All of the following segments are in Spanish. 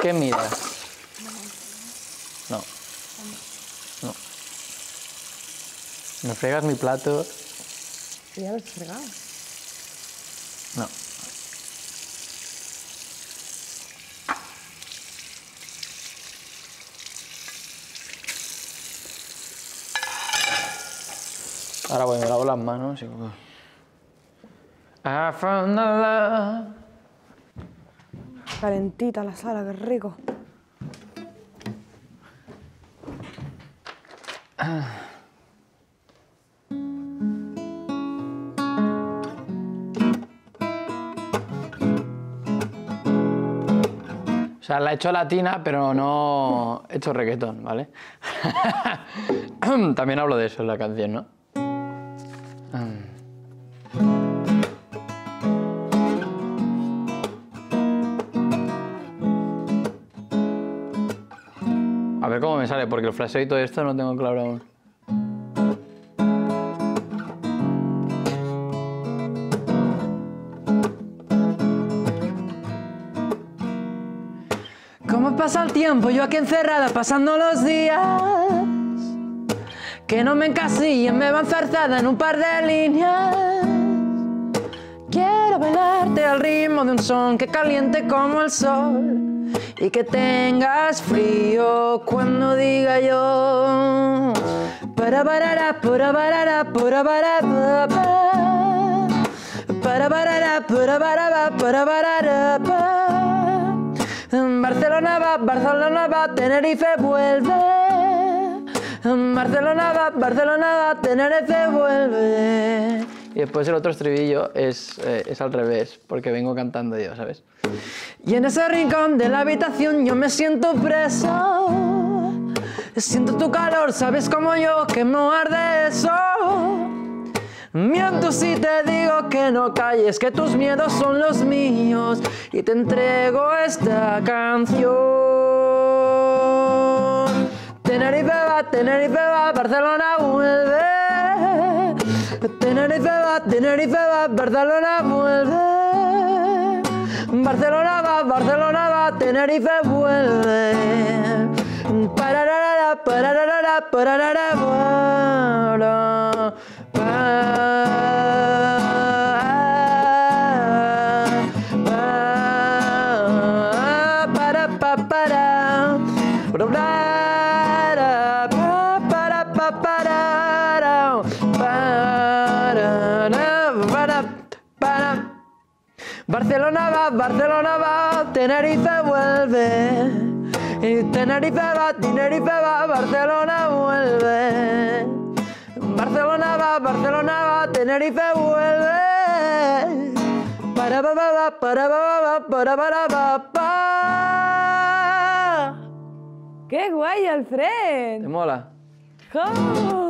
¿Qué miras? No. No. ¿Me fregas mi plato? Ya lo he fregado. No. Ahora voy, me lavo las manos y... I found the love. Calentita la sala, qué rico. O sea, la he hecho latina, pero no he hecho reggaetón, ¿vale? También hablo de eso en la canción, ¿no? A ver cómo me sale, porque el flasheo y todo esto no tengo claro aún. ¿Cómo pasa el tiempo? Yo aquí encerrada pasando los días. Que no me encasillen, me van zarzada en un par de líneas. Quiero bailarte al ritmo de un son que caliente como el sol y que tengas frío cuando diga yo. Para barara, para barara, para barara, para barara, para barara, para barara, Barcelona va, Barcelona va, Tenerife vuelve. Barcelona va, Barcelona va, Tenerife vuelve. Y después el otro estribillo es, eh, es al revés, porque vengo cantando yo, ¿sabes? Y en ese rincón de la habitación yo me siento preso. Siento tu calor, sabes como yo que no arde eso. Miento si te digo que no calles, que tus miedos son los míos y te entrego esta canción. Tenerife va, Tenerife va, Barcelona vuelve. Tenerife va, Tenerife va, Barcelona vuelve. Barcelona va, Barcelona va, Tenerife vuelve. Pararara, pararara, pararara, para, pa, para, pa, para, para, pa, para, Barcelona va, Barcelona va, Tenerife vuelve. Y Tenerife va, Tenerife va, Barcelona vuelve. Barcelona va, Barcelona va, Tenerife vuelve. Para pa pa pa, para pa pa pa, para para pa pa. ¡Qué guay, Alfred! ¿Te mola? ¡Oh!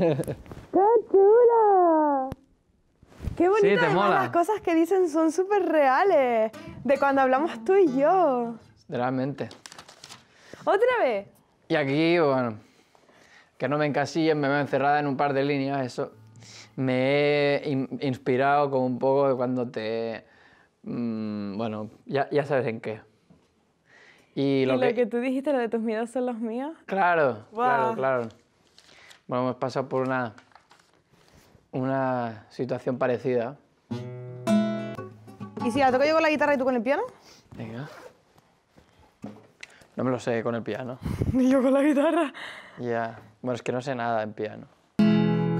¡Qué chula! ¡Qué bonito! te además, mola. Las cosas que dicen son súper reales. De cuando hablamos tú y yo. Realmente. ¿Otra vez? Y aquí, bueno, que no me encasillen, me veo encerrada en un par de líneas, eso. Me he in- inspirado como un poco de cuando te... mm, bueno, ya, ya sabes en qué. Y Y lo lo que... que tú dijiste, lo de tus miedos son los míos. Claro, claro, Guau. claro. Bueno, hemos pasado por una, una situación parecida. ¿Y si la toco yo con la guitarra y tú con el piano? Venga. No me lo sé con el piano. Y yo con la guitarra. Ya. Bueno, es que no sé nada en piano.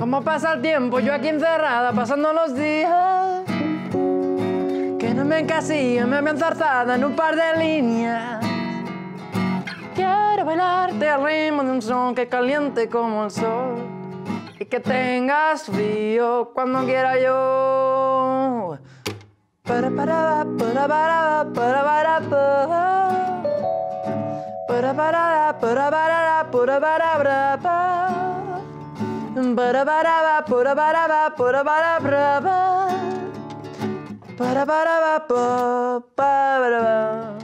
¿Cómo pasa el tiempo? Yo aquí encerrada, pasando los días. Que no me encasillan, me veo enzarzada en un par de líneas. Al ritmo de un son que caliente como el sol. Y que tengas frío cuando quiera yo. Para para para para para para para para para para para para para para pa. Para para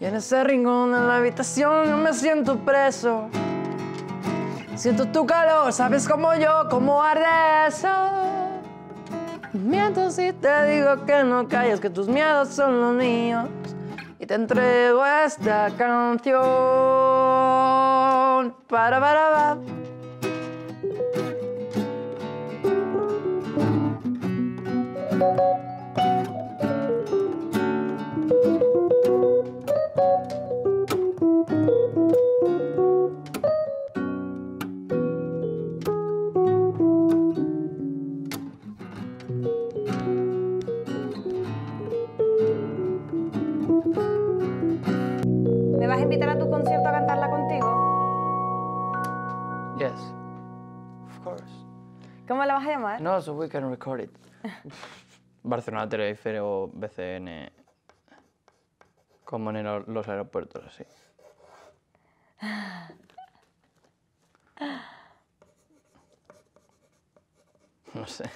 Y en ese rincón en la habitación yo me siento preso. Siento tu calor, sabes como yo, cómo arde eso. miento si te digo que no calles, que tus miedos son los míos. Y te entrego esta canción. Para, para, para. ¿Cómo la vas a llamar? No, so we can record it. Barcelona Telefe o BCN. Como en el- los aeropuertos, así. No sé.